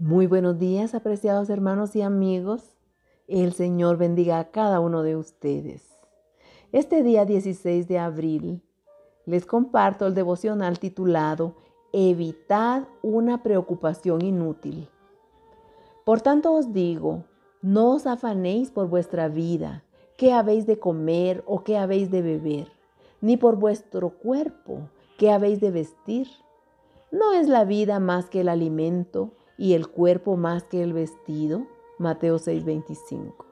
Muy buenos días, apreciados hermanos y amigos. El Señor bendiga a cada uno de ustedes. Este día 16 de abril les comparto el devocional titulado Evitad una preocupación inútil. Por tanto os digo, no os afanéis por vuestra vida, qué habéis de comer o qué habéis de beber, ni por vuestro cuerpo, qué habéis de vestir. ¿No es la vida más que el alimento? Y el cuerpo más que el vestido. Mateo 6:25.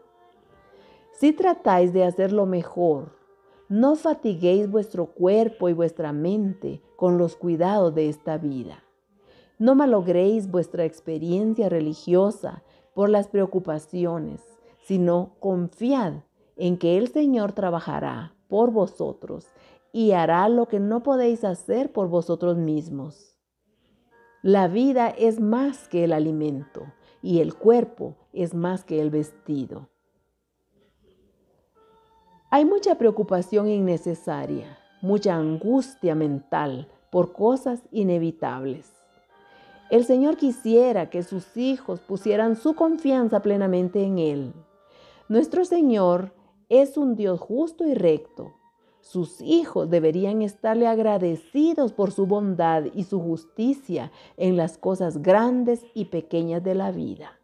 Si tratáis de hacer lo mejor, no fatiguéis vuestro cuerpo y vuestra mente con los cuidados de esta vida. No malogréis vuestra experiencia religiosa por las preocupaciones, sino confiad en que el Señor trabajará por vosotros y hará lo que no podéis hacer por vosotros mismos. La vida es más que el alimento y el cuerpo es más que el vestido. Hay mucha preocupación innecesaria, mucha angustia mental por cosas inevitables. El Señor quisiera que sus hijos pusieran su confianza plenamente en Él. Nuestro Señor es un Dios justo y recto, sus hijos deberían estarle agradecidos por su bondad y su justicia en las cosas grandes y pequeñas de la vida.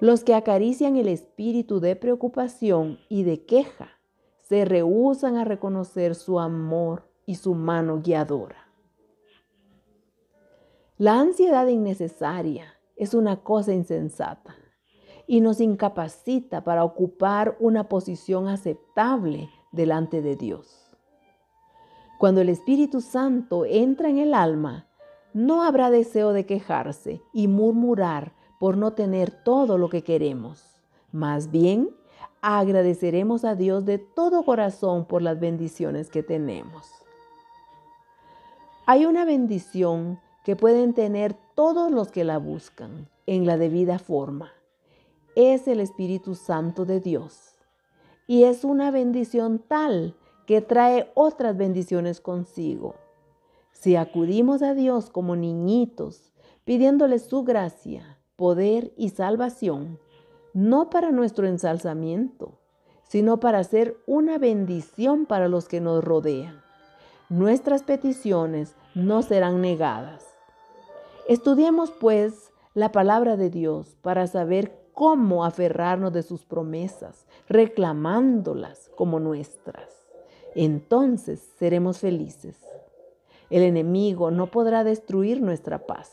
Los que acarician el espíritu de preocupación y de queja se rehúsan a reconocer su amor y su mano guiadora. La ansiedad innecesaria es una cosa insensata y nos incapacita para ocupar una posición aceptable delante de Dios. Cuando el Espíritu Santo entra en el alma, no habrá deseo de quejarse y murmurar por no tener todo lo que queremos. Más bien, agradeceremos a Dios de todo corazón por las bendiciones que tenemos. Hay una bendición que pueden tener todos los que la buscan en la debida forma. Es el Espíritu Santo de Dios y es una bendición tal que trae otras bendiciones consigo. Si acudimos a Dios como niñitos, pidiéndole su gracia, poder y salvación, no para nuestro ensalzamiento, sino para ser una bendición para los que nos rodean. Nuestras peticiones no serán negadas. Estudiemos pues la palabra de Dios para saber cómo aferrarnos de sus promesas, reclamándolas como nuestras. Entonces seremos felices. El enemigo no podrá destruir nuestra paz.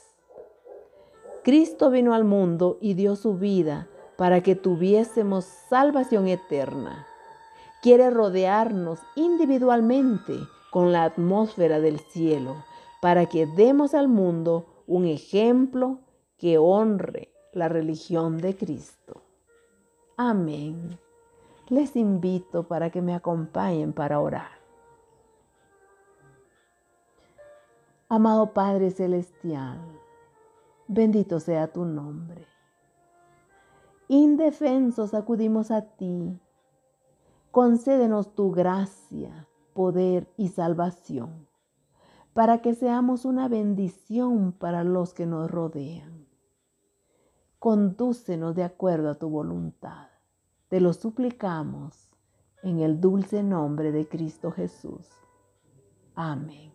Cristo vino al mundo y dio su vida para que tuviésemos salvación eterna. Quiere rodearnos individualmente con la atmósfera del cielo para que demos al mundo un ejemplo que honre la religión de Cristo. Amén. Les invito para que me acompañen para orar. Amado Padre Celestial, bendito sea tu nombre. Indefensos acudimos a ti. Concédenos tu gracia, poder y salvación, para que seamos una bendición para los que nos rodean condúcenos de acuerdo a tu voluntad. Te lo suplicamos en el dulce nombre de Cristo Jesús. Amén.